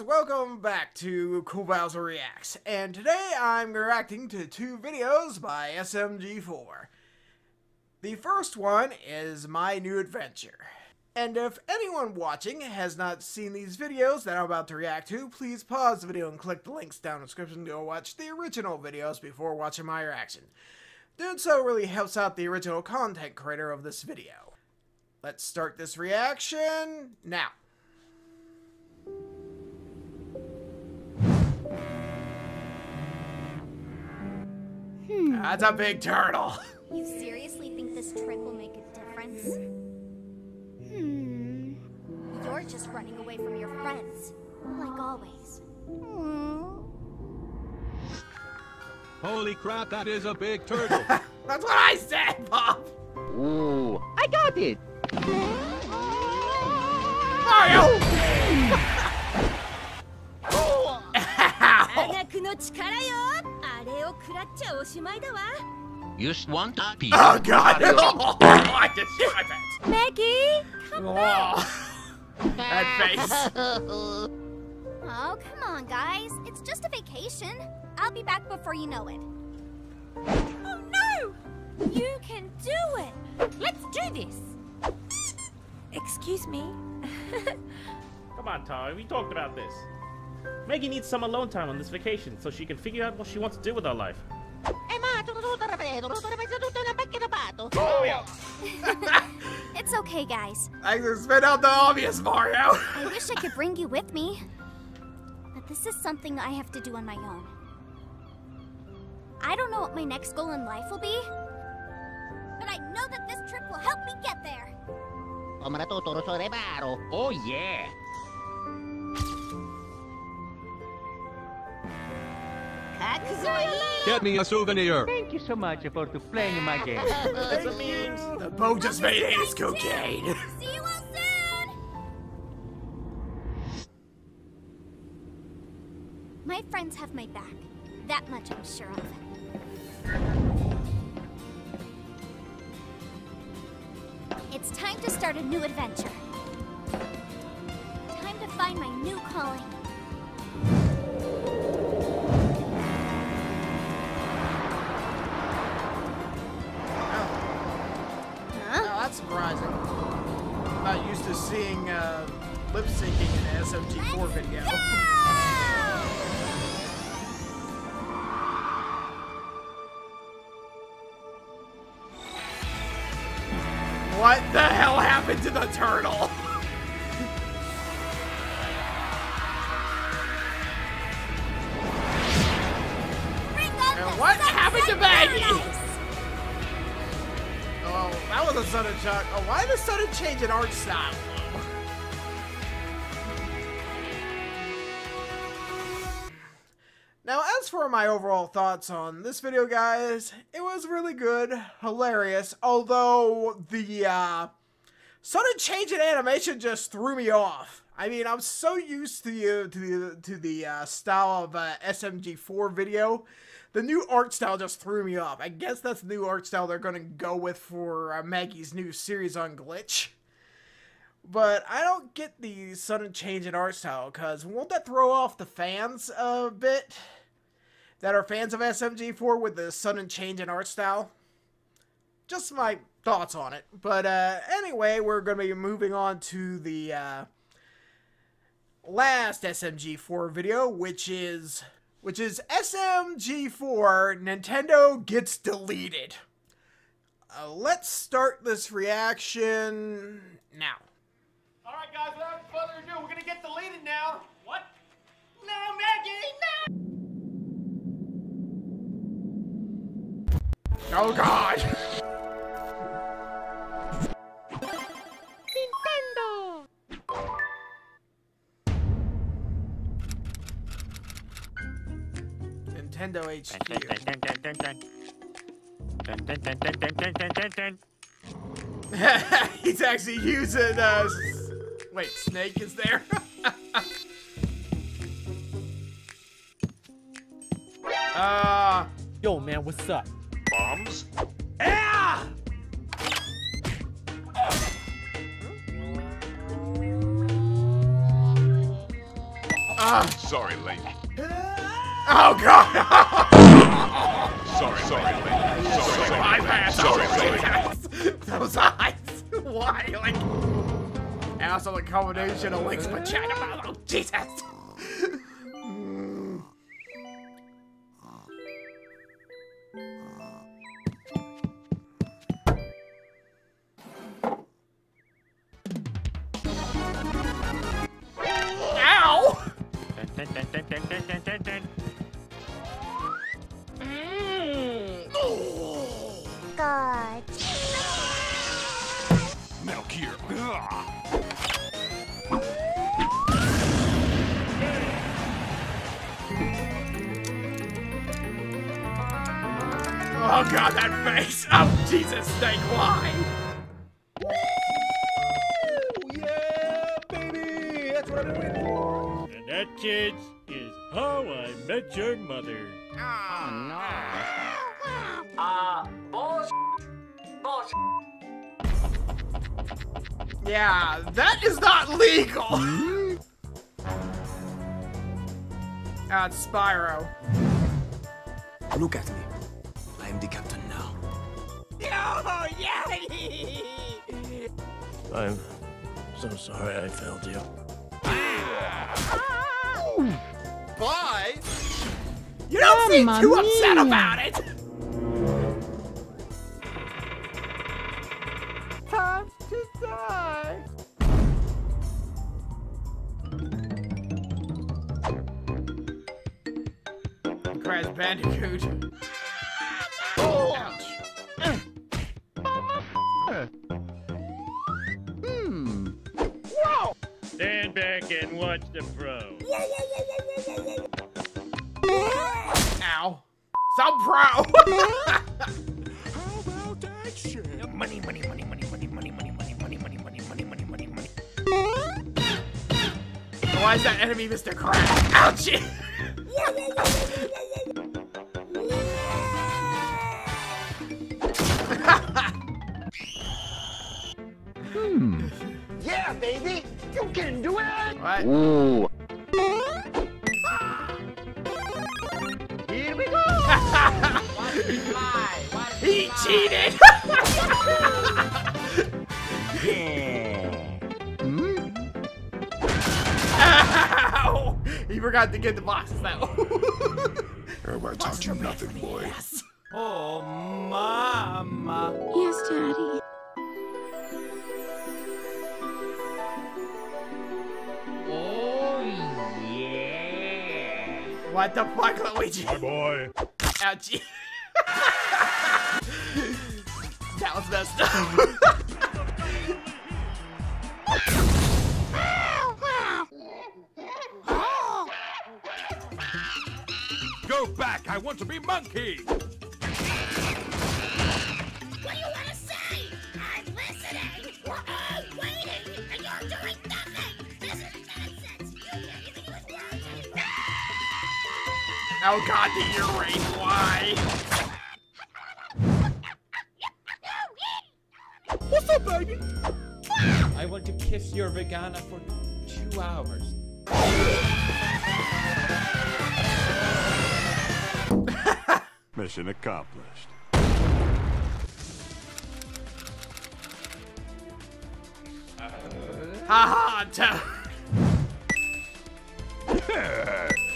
welcome back to Cool Bowser Reacts, and today I'm reacting to two videos by SMG4. The first one is My New Adventure. And if anyone watching has not seen these videos that I'm about to react to, please pause the video and click the links down in the description to go watch the original videos before watching my reaction. Doing so really helps out the original content creator of this video. Let's start this reaction now. Hmm. That's a big turtle. You seriously think this trip will make a difference? Hmm. You're just running away from your friends, like always. Aww. Holy crap, that is a big turtle. That's what I said, Pop. Ooh, I got it. Mario! oh! を食らっちゃおしまいだわ You want a piece Oh god! Oh, I just! Meggy! Come oh. back! that face! oh, come on, guys. It's just a vacation. I'll be back before you know it. Oh no! You can do it! Let's do this! Excuse me? come on, Tyler. We talked about this. Meggy needs some alone time on this vacation so she can figure out what she wants to do with her life. It's okay, guys. I just spit out the obvious, Mario. I wish I could bring you with me. But this is something I have to do on my own. I don't know what my next goal in life will be, but I know that this trip will help me get there. Oh yeah. Get me a souvenir. Thank you so much for to playing my game. It's a memes. The bow just made Ace cocaine. See you all soon! My friends have my back. That much I'm sure of. It's time to start a new adventure. Time to find my new calling. Seeing uh, lip syncing in an SMG4 video. What the hell happened to the turtle? And what happened to Meggy? Oh, that was a sudden shock. Oh, why the sudden change in art style? My overall thoughts on this video, guys, it was really good, hilarious, although the, uh, sudden change in animation just threw me off. I mean, I'm so used to the, to the, to the, uh, style of, uh, SMG4 video, the new art style just threw me off. I guess that's the new art style they're gonna go with for uh, Meggy's new series on Glitch. But I don't get the sudden change in art style, because won't that throw off the fans a bit? That are fans of SMG4 with the sudden change in art style? Just my thoughts on it. But uh, anyway, we're going to be moving on to the uh, last SMG4 video, which is which is SMG4 Nintendo gets deleted. Uh, let's start this reaction now. All right, guys, without further ado, we're gonna get deleted now. What? No, Meggy, no! Oh god! Nintendo Nintendo HQ. He's actually using uh wait, Snake is there? uh Yo, man, what's up? Bombs? yeah! Sorry, lady. Oh god! Sorry, sorry, lady. Sorry, sorry. My bad. Sorry, sorry. Those eyes. Why? Like. And also the combination of Link's vagina. Oh, Jesus. Oh god, that face! Oh Jesus, Snake, why? That, kids, is how I met your mother. Yeah, that is not legal! Ah, it's Spyro. Look at me. I am the captain now. Oh, yeah! I'm so sorry I failed you. Bye! You don't seem too upset about it! Time to die! Crash Bandicoot. Ouch. Hmm. Stand back and watch the pro. Ow. So pro! Money, money, money, money, money, money, money, money, money, money, money, money, money, money, money. Why is that enemy Mr. Crab? Ouchie! Hmm. Yeah, baby! You can do it! What? Ooh. Cheated! Ow! He forgot to get the boxes though. Everybody taught you nothing, boy. oh, mama. Yes, Daddy. Oh, yeah. What the fuck, Luigi? My boy. Ouchie. That was messed up. Go back. I want to be monkey. What do you want to say? I'm listening. We're all waiting, and you're doing nothing. This is nonsense. You can't even use words anymore. oh god, the earring. Why? to kiss your vagina for two hours. Mission accomplished. Ha ha!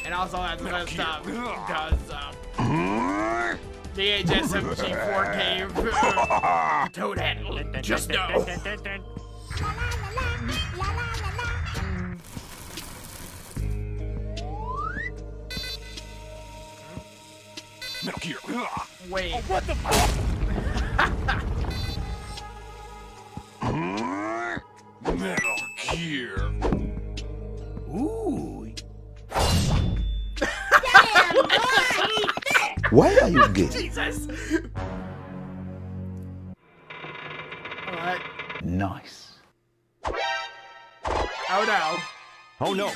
and also that's what stuff does um. DHS 4K. Toadhead. Just know. Metal Gear. Ugh. Wait, oh, What the fuck? Metal Gear. Ooh. Why are you gay? Jesus. Alright. Nice. Oh no. Oh no.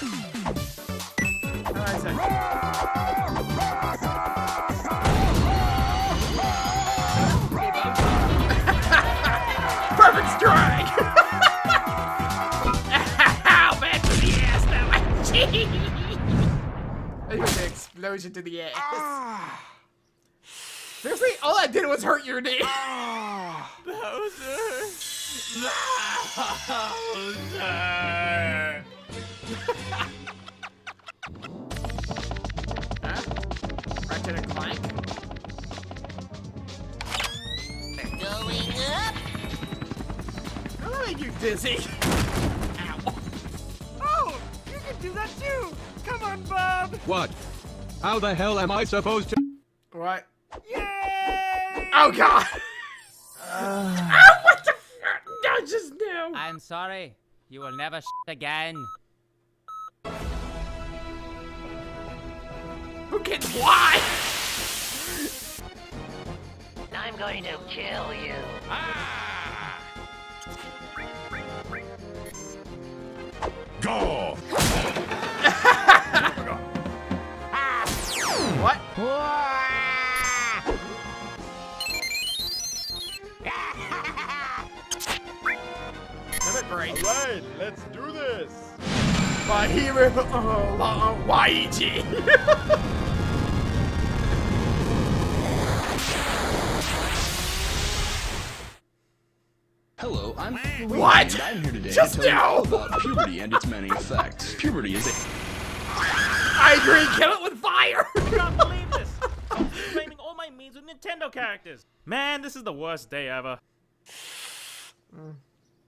Oh, throws you to the ass. Ah. Seriously, all I did was hurt your knee. Ah. huh? Ratchet and Clank? Going up. That'll make you dizzy. Ow. Oh, you can do that too. Come on, Bob. What? How the hell am I supposed to? What? Yay! Oh god! Ah. oh, what the fuck? No, just now. I'm sorry. You will never sh again. Who can fly? I'm going to kill you. Ah! Go! Limit break. Right, let's do this. My hero, uh, Waiji. Hello, I'm What? and I'm here today Just to tell you now. about puberty and its many effects. Puberty is a I agree. Kill it with fire. I can't believe this. I'm claiming all my memes with Nintendo characters. Man, this is the worst day ever.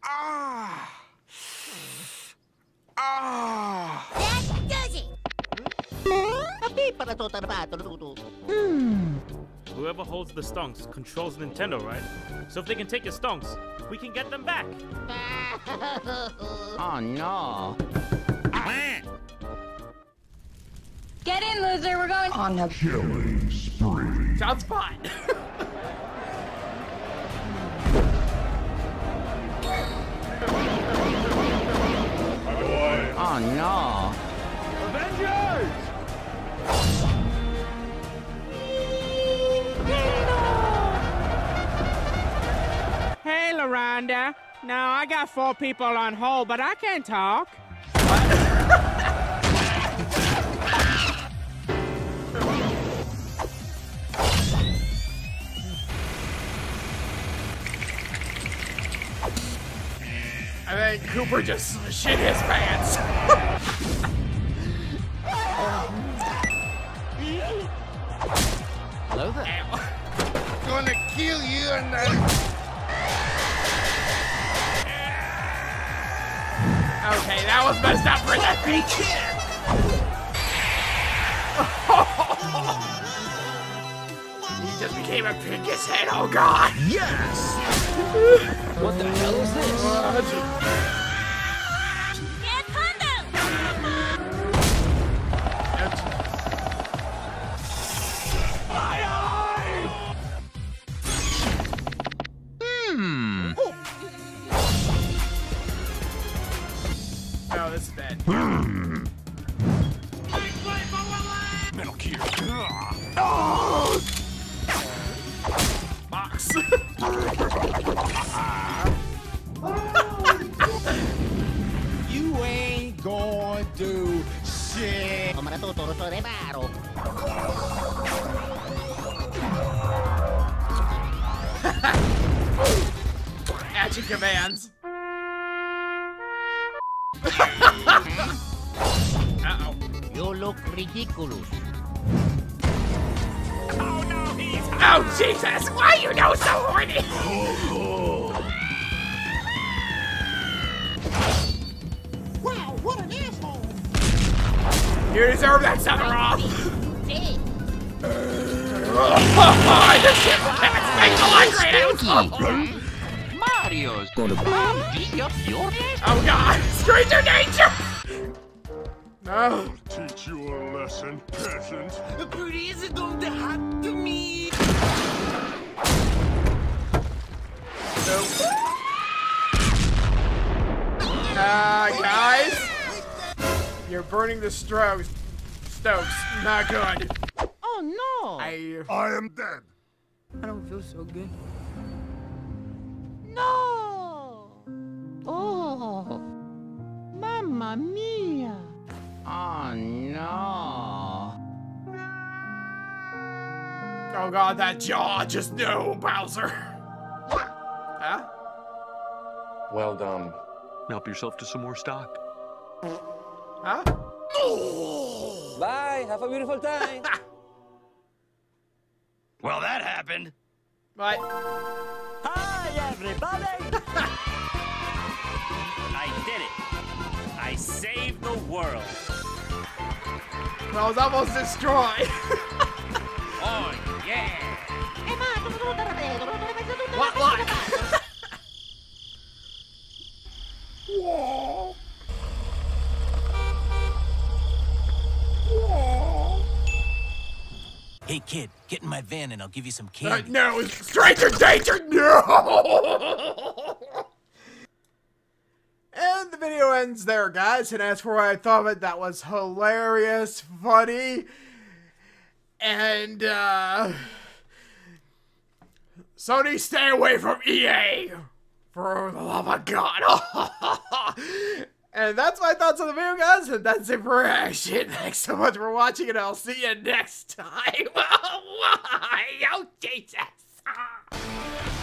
Ah! Ah! That does it. Whoever holds the stonks controls Nintendo, right? So if they can take your stonks, we can get them back. Oh no. Get in, loser. We're going. On a Shot spot. Oh no. Avengers! Hey, Laranda. Now, I got four people on hold, but I can't talk. And then Cooper just shit his pants. Hello there. Gonna kill you and then. Okay, that was messed up for that beach. he just became a pinkish head. Oh god. yes. what the hell is this? Shit. Action commands. Uh-oh. You look ridiculous. Oh, oh Jesus! Why you know so horny? You deserve that, Sephiroth! Hey, I just can't pants make a lot Mario's gonna beat up your ass. Oh god! Stranger danger! No. Teach you a lesson, peasant. Please don't happen to me. You're burning the strokes. Stokes. Not good. Oh no. I. Uh, I am dead. I don't feel so good. No. Oh. Mamma mia. Oh no. Oh god, that jaw, just no, Bowser. Huh? Well done. Help yourself to some more stock. Huh? Bye. Have a beautiful time. Well, that happened. What? Hi, everybody. I did it. I saved the world. I was almost destroyed. Oh, yeah. what, what? Whoa. Hey, kid, get in my van and I'll give you some Uh, candy. no, stranger danger, no! And the video ends there, guys. And as for what I thought of it, that was hilarious, funny, and, uh. Sony, stay away from EA! For the love of God. And that's my thoughts on the video, guys. And that's it for action. Thanks so much for watching, and I'll see you next time. Why? Oh, Jesus. Ah.